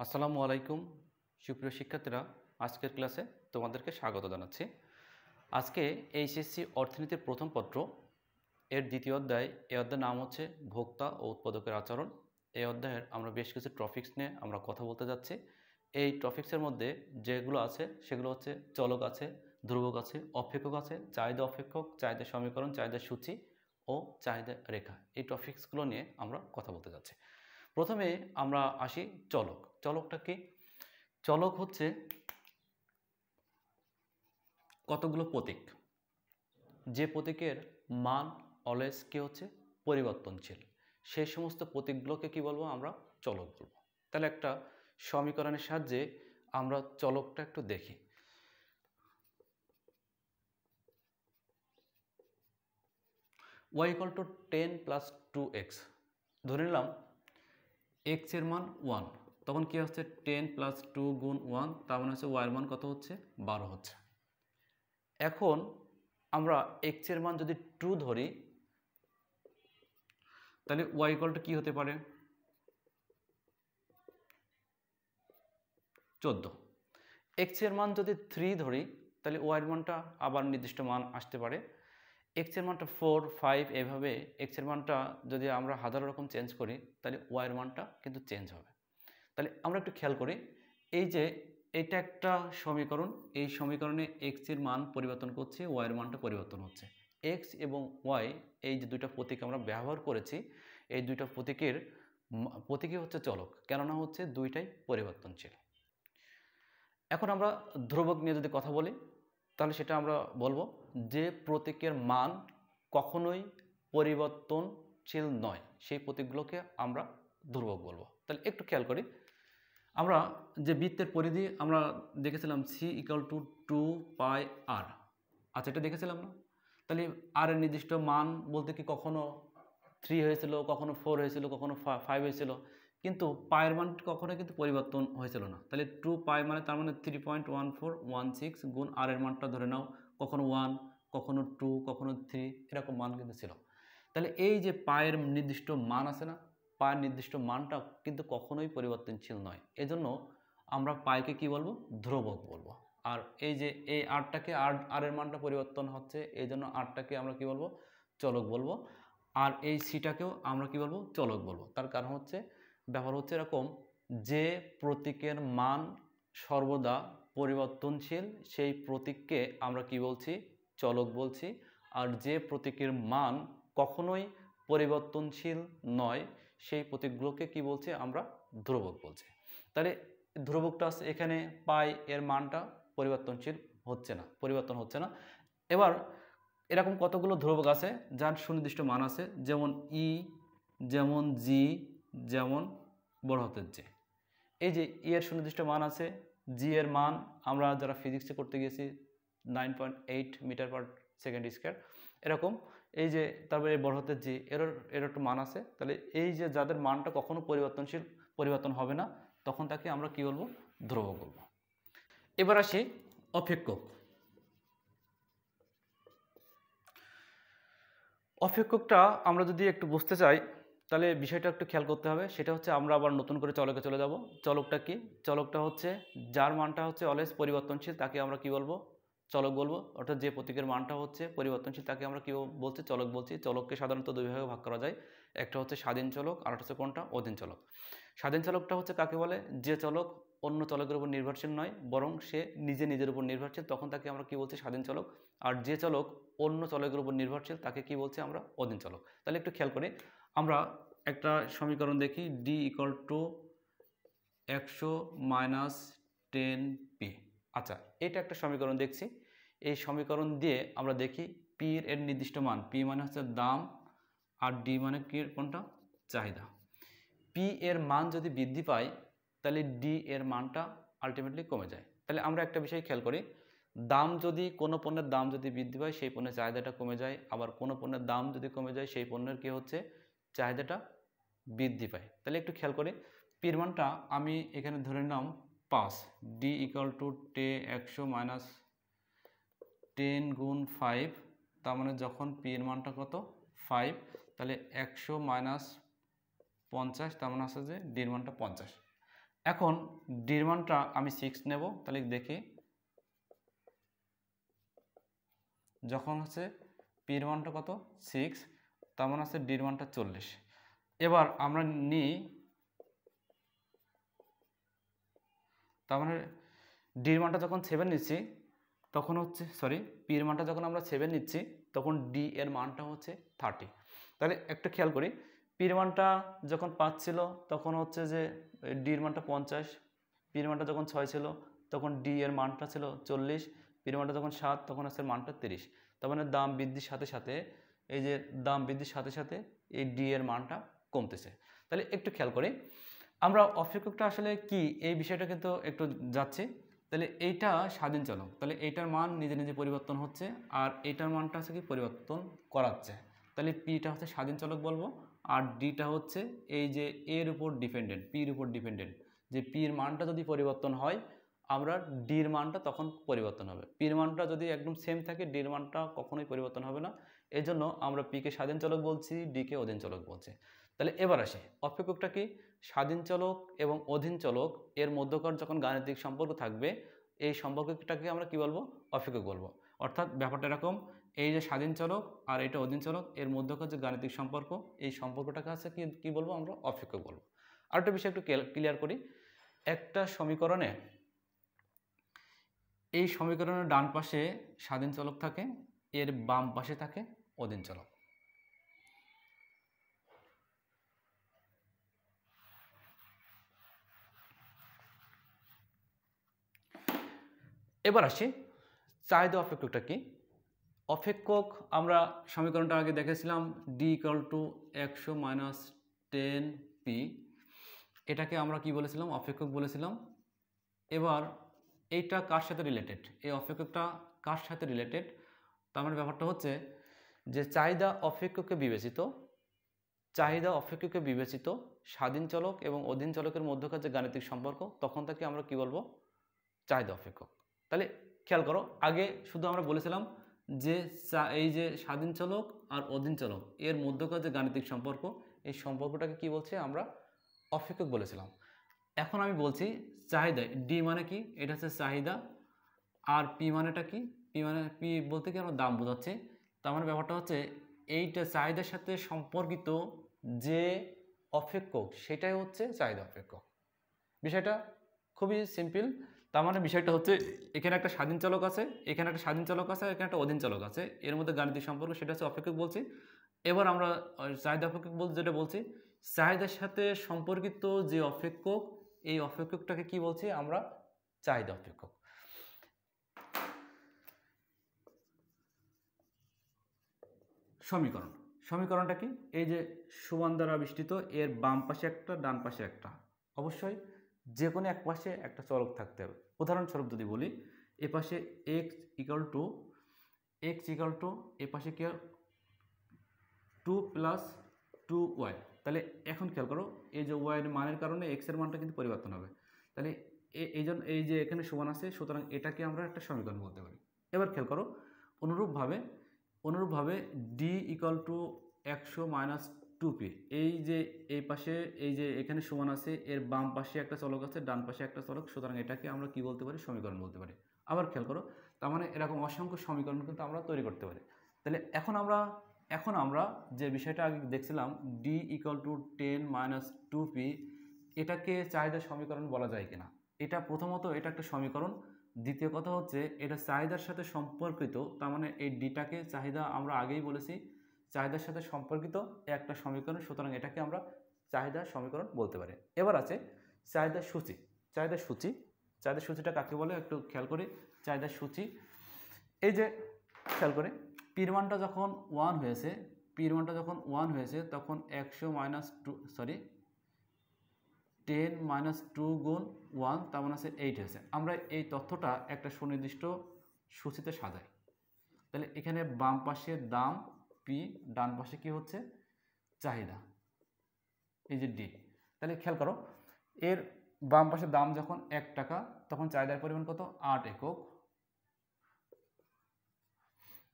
আসসালামু আলাইকুম, সুপ্রিয় শিক্ষার্থীরা, আজকের ক্লাসে তোমাদেরকে স্বাগত জানাচ্ছি। আজকে এইচএসসি অর্থনীতির প্রথম পত্র, এর দ্বিতীয় অধ্যায় এই অধ্যায়ের নাম হচ্ছে ভোক্তা ও উৎপাদকের আচরণ। এই অধ্যায়ের আমরা বেশ কিছু টপিক্স নিয়ে আমরা কথা বলতে যাচ্ছি। এই টপিক্সের মধ্যে যেগুলো আছে, সেগুলো হচ্ছে চলক আছে, ধ্রুবক আছে, অপেক্ষক আছে, চাহিদা অপেক্ষক, চাহিদা সমীকরণ, চাহিদা সূচি ও চাহিদা রেখা। এই টপিক্সগুলো নিয়ে আমরা কথা বলতে যাচ্ছি। প্রথমে আমরা আসি চলক। চলকটা কি চলক হচ্ছে কতগুলো প্রতীক? যে প্রতীকের মান অলওয়েজ কি হচ্ছে পরিবর্তনশীল। সেই সমস্ত প্রতীকগুলোকে কি বলব আমরা চলক বলব। তাহলে একটা সমীকরণের সাহায্যে আমরা চলকটা একটু দেখি। Y equal to ten plus two X ধরে নিলাম এক্সের মান ওয়ান তখন কি হচ্ছে? টেন প্লাস টু গুণ ওয়ান তার মানে হচ্ছে ওয়াইয়ের মান কত হচ্ছে? বারো হচ্ছে। এখন আমরা এক্সের মান যদি টু ধরি, তাহলে ওয়াই ইকালটা কী হতে পারে? চোদ্দ। এক্সের মান যদি থ্রি ধরি, তাহলে ওয়াইয়ের মানটা আবার নির্দিষ্ট মান আসতে পারে। এক্সের মানটা ফোর ফাইভ এভাবে এক্সের মানটা যদি আমরা হাজারো রকম চেঞ্জ করি, তাহলে ওয়াইয়ের মানটা কিন্তু চেঞ্জ হবে। তাহলে আমরা একটু খেয়াল করি, এই যে এটা একটা সমীকরণ, এই সমীকরণে এক্সের মান পরিবর্তন করছে ওয়াইয়ের মানটা পরিবর্তন হচ্ছে। এক্স এবং ওয়াই এই যে দুইটা প্রতীক আমরা ব্যবহার করেছি, এই দুইটা প্রতীকের প্রতীকই হচ্ছে চলক, কেননা হচ্ছে দুইটাই পরিবর্তনশীল। এখন আমরা ধ্রুবক নিয়ে যদি কথা বলি, তাহলে সেটা আমরা বলব যে প্রতীকের মান কখনোই পরিবর্তনশীল নয়, সেই প্রতীকগুলোকে আমরা ধ্রুবক বলব। তাহলে একটু খেয়াল করি। আমরা যে বৃত্তের পরিধি আমরা দেখেছিলাম C equal to two pi আর আচ্ছা এটা দেখেছিলাম না? তাহলে আর এর নির্দিষ্ট মান বলতে কি কখনো থ্রি হয়েছিল, কখনো ফোর হয়েছিল, কখনো ফাইভ হয়েছিল? কিন্তু পায়ের মান কখনো কিন্তু পরিবর্তন হয়েছিল না। তাহলে টু পাই মানে তার মানে three point one four one six গুণ আর এর মানটা ধরে নাও কখনো ওয়ান কখনো টু কখনো থ্রি এরকম মান কিন্তু ছিল। তাহলে এই যে পায়ের নির্দিষ্ট মান আছে না, পায়ের নির্দিষ্ট মানটা কিন্তু কখনোই পরিবর্তনশীল নয়। এজন্য আমরা পায়কে কি বলব? ধ্রুবক বলব। আর এই যে এই আটটাকে আর আরের মানটা পরিবর্তন হচ্ছে এই জন্য আটটাকে আমরা কি বলব? চলক বলব। আর এই সিটাকেও আমরা কি বলব? চলক বলব। তার কারণ হচ্ছে, ব্যাপার হচ্ছে এরকম যে প্রতীকের মান সর্বদা পরিবর্তনশীল, সেই প্রতীককে আমরা কি বলছি? চলক বলছি। আর যে প্রতীকের মান কখনোই পরিবর্তনশীল নয়, সেই প্রতীকগুলোকে কি বলছি? আমরা ধ্রুবক বলছি। তাহলে ধ্রুবকটা এখানে পাই, এর মানটা পরিবর্তনশীল হচ্ছে না, পরিবর্তন হচ্ছে না। এবার এরকম কতগুলো ধ্রুবক আছে যার সুনির্দিষ্ট মান আছে? যেমন ই যেমন জি যেমন বড় হাতের যে এই যে ই এর সুনির্দিষ্ট মান আছে জি এর মান আমরা যারা ফিজিক্সে করতে গেছি nine point eight metre per second square এরকম। এই যে তারপরে বড় হাতের জি এর এর একটু মান আছে। তাহলে এই যে যাদের মানটা কখনো পরিবর্তনশীল, পরিবর্তন হবে না, তখন তাকে আমরা কি বলব? ধ্রুব বলব। এবার আসি অপেক্ষক অপেক্ষকটা আমরা যদি একটু বুঝতে চাই তাহলে বিষয়টা একটু খেয়াল করতে হবে। সেটা হচ্ছে আমরা আবার নতুন করে চলকে চলে যাব। চলকটা কি? চলকটা হচ্ছে যার মানটা হচ্ছে অলওয়েজ পরিবর্তনশীল তাকে আমরা কি বলব? চলক বলব। অর্থাৎ যে প্রতীকের মানটা হচ্ছে পরিবর্তনশীল তাকে আমরা কি বলছি? চলক বলছি। চলককে সাধারণত দুই ভাগে ভাগ করা যায়। একটা হচ্ছে স্বাধীন চলক আর হচ্ছে কোনটা? অধীন চলক। স্বাধীন চলকটা হচ্ছে কাকে বলে? যে চলক অন্য চলকের উপর নির্ভরশীল নয়, বরং সে নিজে নিজের উপর নির্ভরশীল, তখন তাকে আমরা কি বলছি? স্বাধীন চলক। আর যে চলক অন্য চলকের উপর নির্ভরশীল, তাকে কি বলছি আমরা? অধীন চলক। তাহলে একটু খেয়াল করি। আমরা একটা সমীকরণ দেখি ডি ইকাল টু একশো মাইনাস টেন পি আচ্ছা এটা একটা সমীকরণ দেখছি। এই সমীকরণ দিয়ে আমরা দেখি পি এর নির্দিষ্ট মান পি মানে হচ্ছে দাম, আর ডি মানে কি কোনটা? চাহিদা। পি এর মান যদি বৃদ্ধি পায় তাহলে ডি এর মানটা আলটিমেটলি কমে যায়। তাহলে আমরা একটা বিষয় খেয়াল করি, দাম যদি, কোনো পণ্যের দাম যদি বৃদ্ধি পায়, সেই পণ্যের চাহিদাটা কমে যায়। আবার কোনো পণ্যের দাম যদি কমে যায়, সেই পণ্যের কী হচ্ছে? চাহিদাটা বৃদ্ধি পায়। তাহলে একটু খেয়াল করি পির মানটা আমি এখানে ধরে নিলাম পাঁচ। ডি ইকাল টু টে একশো মাইনাস টেন গুণ ফাইভ তার মানে যখন পির মানটা কত? ফাইভ তাহলে একশো মাইনাস পঞ্চাশ, তার মানে আছে যে ডির মানটা পঞ্চাশ। এখন ডির মানটা আমি সিক্স নেব, তাহলে দেখি। যখন হচ্ছে পির মানটা কত? সিক্স তার মানে হচ্ছে ডির মানটা চল্লিশ। এবার আমরা নিই তার মানে ডির মানটা যখন সেভেন নিচ্ছি, তখন হচ্ছে সরি পির মানটা যখন আমরা সেভেন নিচ্ছি, তখন ডি এর মানটা হচ্ছে থার্টি তাহলে একটা খেয়াল করি পির মানটা যখন পাঁচ ছিল, তখন হচ্ছে যে ডির মানটা পঞ্চাশ পির মানটা যখন ছয় ছিল, তখন ডি এর মানটা ছিল চল্লিশ পির মানটা যখন সাত, তখন হচ্ছে মানটা তিরিশ। তার মানে দাম বৃদ্ধির সাথে সাথে এই যে দাম বৃদ্ধির সাথে সাথে এই ডি এর মানটা কমতেছে। তাহলে একটু খেয়াল করি, আমরা অপেক্ষকটা আসলে কি? এই বিষয়টা কিন্তু একটু যাচ্ছে। তাহলে এইটা স্বাধীন চলক। তাহলে এইটার মান নিজে নিজে পরিবর্তন হচ্ছে আর এইটার মানটা হচ্ছে কি? পরিবর্তন করাচ্ছে। তাহলে পিটা হচ্ছে স্বাধীন চলক বলব আর ডিটা হচ্ছে এই যে এর উপর ডিপেন্ডেন্ট পির উপর ডিপেন্ডেন্ট যে পির মানটা যদি পরিবর্তন হয়, আমরা ডির মানটা তখন পরিবর্তন হবে। পির মানটা যদি একদম সেম থাকে ডির মানটা কখনোই পরিবর্তন হবে না। এই জন্য আমরা পিকে স্বাধীন চলক বলছি ডিকে অধীন চলক বলছি। তাহলে এবার আসে, অপেক্ষকটা কি? স্বাধীন চলক এবং অধীন চলক, এর মধ্যকার যখন গাণিতিক সম্পর্ক থাকবে, এই সম্পর্কটাকে আমরা কি বলব? অপেক্ষক বলব। অর্থাৎ ব্যাপারটা এরকম, এই যে স্বাধীন চলক আর এটা অধীন চলক, এর মধ্যকার যে গাণিতিক সম্পর্ক, এই সম্পর্কটাকে আছে কি, কী বলব আমরা? অপেক্ষক বলব। আরেকটা বিষয় একটু ক্লিয়ার করি। একটা সমীকরণে এই সমীকরণের ডান পাশে স্বাধীন চলক থাকে, এর বাম পাশে থাকে অধীন চলক এবার আসি। চাহিদা অপেক্ষকটা কি? অপেক্ষক, আমরা সমীকরণটা আগে দেখেছিলাম ডি ইকাল টু একশো মাইনাস টেন পি এটাকে আমরা কি বলেছিলাম? অপেক্ষক বলেছিলাম। এবার এইটা কার সাথে রিলেটেড এই অপেক্ষকটা কার সাথে রিলেটেড তার মানে ব্যাপারটা হচ্ছে যে চাহিদা অপেক্ষকে বিবেচিত, চাহিদা অপেক্ষকে বিবেচিত, স্বাধীন চলক এবং অধীন চলকের মধ্যকার যে গাণিতিক সম্পর্ক, তখন তাকে আমরা কি বলব? চাহিদা অপেক্ষক। তাহলে খেয়াল করো, আগে শুধু আমরা বলেছিলাম যে এই যে স্বাধীন চলক আর অধীন চলক, এর মধ্যকার যে গাণিতিক সম্পর্ক, এই সম্পর্কটাকে কি বলছে আমরা? অপেক্ষক বলেছিলাম। এখন আমি বলছি চাহিদা ডি মানে কি? এটা হচ্ছে চাহিদা, আর পি মানেটা কি? পি মানে পি বলতে কি আমরা দাম বোঝাচ্ছি? তার মানে ব্যাপারটা হচ্ছে, এইটা চাহিদার সাথে সম্পর্কিত যে অপেক্ষক, সেটাই হচ্ছে চাহিদা অপেক্ষক। বিষয়টা খুবই সিম্পল তার মানে বিষয়টা হচ্ছে, এখানে একটা স্বাধীন চালক আছে, এখানে একটা স্বাধীন চালক আছে, এখানে একটা অধীন চালক আছে। এর মধ্যে গাণিতিক সম্পর্ক, সেটা হচ্ছে অপেক্ষক বলছি। এবার আমরা চাহিদা অপেক্ষক বলতে যেটা বলছি, চাহিদার সাথে সম্পর্কিত যে অপেক্ষক, এই অপেক্ষকটাকে কি বলছি আমরা? চাহিদা অপেক্ষক। সমীকরণ। সমীকরণটা কি? এই যে সমান দ্বারা বিস্তৃত এর বাম পাশে একটা, ডান পাশে একটা। অবশ্যই যে কোনো এক পাশে একটা চলক থাকতে হবে। উদাহরণস্বরূপ যদি বলি, এ পাশে X equal to X equal to এ পাশে কি? টু প্লাস টু ওয়াই তাহলে এখন খেয়াল করো, এই যে ওয়াইয়ের মানের কারণে এক্সের মানটা কিন্তু পরিবর্তন হবে। তাহলে এই জন্য এই যে এখানে সমান আছে, সুতরাং এটাকে আমরা একটা সমীকরণ বলতে পারি। এবার খেয়াল করো, অনুরূপভাবে অনুরূপভাবে ডি ইকাল টু একশো মাইনাস টু পি এই যে এই পাশে, এই যে এখানে সমান আছে, এর বাম পাশে একটা চলক আছে, ডান পাশে একটা চলক। সুতরাং এটাকে আমরা কি বলতে পারি? সমীকরণ বলতে পারি। আবার খেয়াল করো, তার মানে এরকম অসংখ্য সমীকরণ কিন্তু আমরা তৈরি করতে পারি। তাহলে এখন আমরা এখন আমরা যে বিষয়টা আগে দেখছিলাম D equal to ten minus two P এটাকে চাহিদা সমীকরণ বলা যায় কিনা? এটা প্রথমত এটা একটা সমীকরণ। দ্বিতীয় কথা হচ্ছে, এটা চাহিদার সাথে সম্পর্কিত, তার মানে এই ডিটাকে চাহিদা আমরা আগেই বলেছি, চাহিদার সাথে সম্পর্কিত একটা সমীকরণ, সুতরাং এটাকে আমরা চাহিদা সমীকরণ বলতে পারি। এবার আছে চাহিদার সূচি। চাহিদার সূচি, চাহিদার সূচিটা কাকে বলে একটু খেয়াল করি। চাহিদার সূচি, এই যে খেয়াল করে, পির মানটা যখন ওয়ান হয়েছে, পির মানটা যখন ওয়ান হয়েছে, তখন একশো minus two sorry ten minus two গুণ ওয়ান, তার মানে আছে এইট আছে আমরা এই তথ্যটা একটা সুনির্দিষ্ট সূচিতে সাজাই। তাহলে এখানে বাম পাশে দাম পি, ডান পাশে কি হচ্ছে? চাহিদা। এই যে ডি। তাহলে খেয়াল করো, এর বাম পাশে দাম যখন এক টাকা, তখন চাহিদার পরিমাণ কত? আট একক।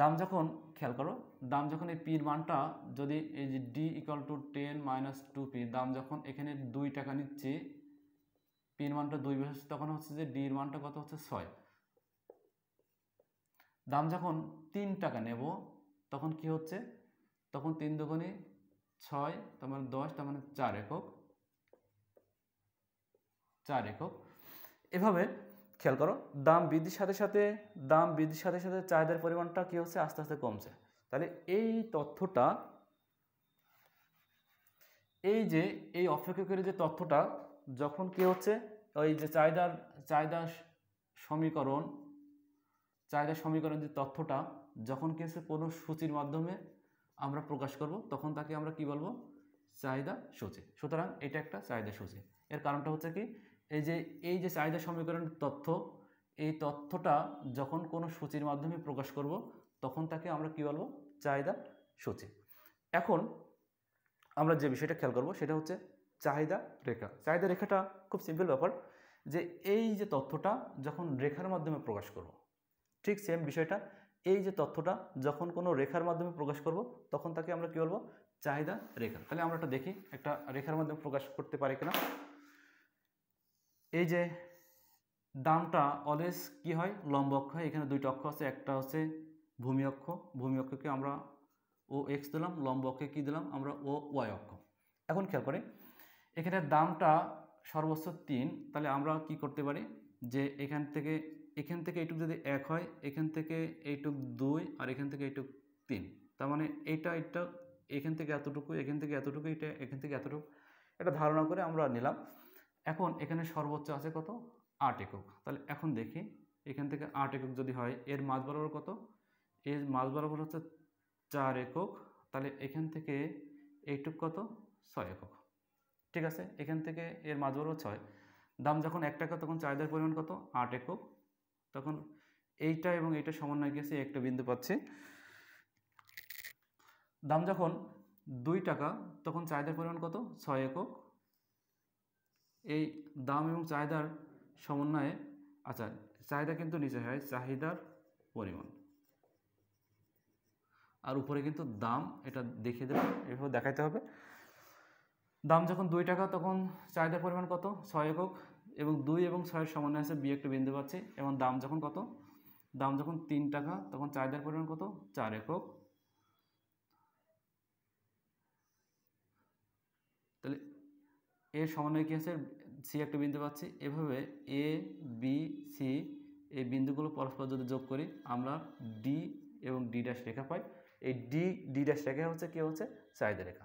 দাম যখন, খেয়াল করো, দাম যখন এই পির মানটা যদি এই যে D equal to ten minus two P দাম যখন এখানে দুই টাকা নিচ্ছে, পির মানটা দুই বসেছে তখন হচ্ছে যে ডির মানটা কত হচ্ছে? ছয়। দাম যখন তিন টাকা নেব, তখন কি হচ্ছে? তখন তিন দুগুণে ছয়, তার মানে দশ, তার মানে চার একক চার একক। এভাবে খেয়াল করো, দাম বৃদ্ধির সাথে সাথে, দাম বৃদ্ধির সাথে সাথে চাহিদার পরিমাণটা কী হচ্ছে? আস্তে আস্তে কমছে। তাহলে এই তথ্যটা, এই যে, এই অপেক্ষকের যে তথ্যটা, যখন কি হচ্ছে? ওই যে চাহিদার, চাহিদা সমীকরণ চাহিদা সমীকরণ যে তথ্যটা, যখন কি হচ্ছে কোনো সূচির মাধ্যমে আমরা প্রকাশ করব, তখন তাকে আমরা কি বলব? চাহিদা সূচি। সুতরাং এটা একটা চাহিদা সূচি। এর কারণটা হচ্ছে কি? এই যে এই যে চাহিদা সমীকরণের তথ্য, এই তথ্যটা যখন কোনো সূচির মাধ্যমে প্রকাশ করব, তখন তাকে আমরা কি বলব? চাহিদা সূচি। এখন আমরা যে বিষয়টা খেয়াল করব, সেটা হচ্ছে চাহিদা রেখা। চাহিদা রেখাটা খুব সিম্পল ব্যাপার যে, এই যে তথ্যটা যখন রেখার মাধ্যমে প্রকাশ করব, ঠিক সেম বিষয়টা, এই যে তথ্যটা যখন কোনো রেখার মাধ্যমে প্রকাশ করব, তখন তাকে আমরা কি বলব? চাহিদা রেখা। তাহলে আমরা একটা দেখি, একটা রেখার মাধ্যমে প্রকাশ করতে পারি কিনা। এই যে দামটা অলওয়েজ কি হয়? লম্ব অক্ষ হয়। এখানে দুইটা অক্ষ আছে। একটা হচ্ছে ভূমি অক্ষ। ভূমি অক্ষকে আমরা ও এক্স দিলাম। লম্ব অক্ষে কী দিলাম? আমরা ও ওয়াই অক্ষ। এখন খেয়াল করি এখানে দামটা সর্বোচ্চ তিন। তাহলে আমরা কি করতে পারি? যে এখান থেকে এখান থেকে এইটুক যদি এক হয়, এখান থেকে এইটুক দুই আর এখান থেকে এইটুক তিন। তার মানে এইটা এটা এখান থেকে এতটুকু এখান থেকে এতটুকু এটা এখান থেকে এতটুকু। এটা ধারণা করে আমরা নিলাম। এখন এখানে সর্বোচ্চ আছে কত? আট একক। তাহলে এখন দেখি, এখান থেকে আট একক যদি হয়, এর মাঝ বরাবর কত? এর মাঝ বরাবর হচ্ছে চার একক। তাহলে এখান থেকে এইটুক কত? ছয় একক। ঠিক আছে? এখান থেকে এর মাঝ বরাবর ছয়। দাম যখন এক টাকা, তখন চাহিদার পরিমাণ কত? আট একক। তখন এইটা এবং এইটা সমন্বয় গেছে একটা বিন্দু পাচ্ছি। দাম যখন দুই টাকা, তখন চাহিদার পরিমাণ কত? ছয় একক। এই দাম এবং চাহিদার সমন্বয়ে আচ্ছা চাহিদা কিন্তু নিচে হয়, চাহিদার পরিমাণ। আর উপরে কিন্তু দাম, এটা দেখিয়ে দেবে, এভাবে দেখাইতে হবে। দাম যখন দুই টাকা, তখন চাহিদার পরিমাণ কত? ছয় একক এবং দুই এবং ছয়ের সমন্বয় আছে বি একটা বিন্দু পাচ্ছি। এবং দাম যখন কত? দাম যখন তিন টাকা, তখন চাহিদার পরিমাণ কত? চার একক তাহলে এর সমন্বয় কী আছে? সি একটা বিন্দু পাচ্ছি। এভাবে এ, বি, সি এই বিন্দুগুলো পরস্পর যদি যোগ করি, আমরা ডি এবং ডি ড্যাশ রেখা পাই। এই ডি ডি ড্যাশ রেখা হচ্ছে কী হচ্ছে? চাহিদা রেখা।